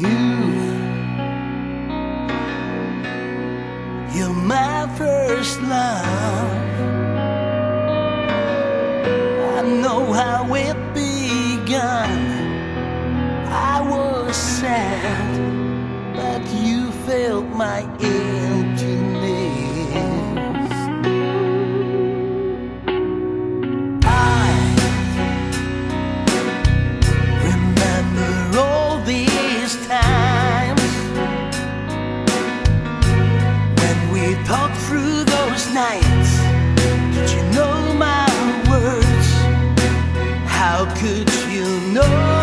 you. You're my first love. I know how it began. I was sad, but you filled my ear. Nights. Did you know my words? How could you know